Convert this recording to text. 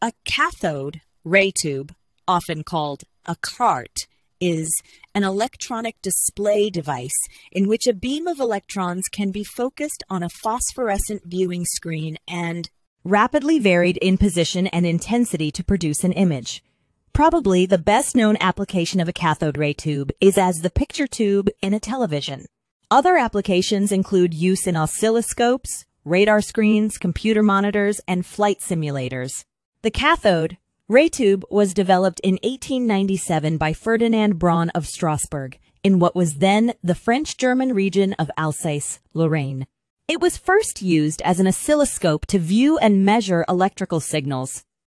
A cathode ray tube, often called a CRT, is an electronic display device in which a beam of electrons can be focused on a phosphorescent viewing screen and rapidly varied in position and intensity to produce an image. Probably the best known application of a cathode ray tube is as the picture tube in a television. Other applications include use in oscilloscopes, radar screens, computer monitors, and flight simulators. The cathode ray tube was developed in 1897 by Ferdinand Braun of Strasbourg in what was then the French-German region of Alsace-Lorraine. It was first used as an oscilloscope to view and measure electrical signals.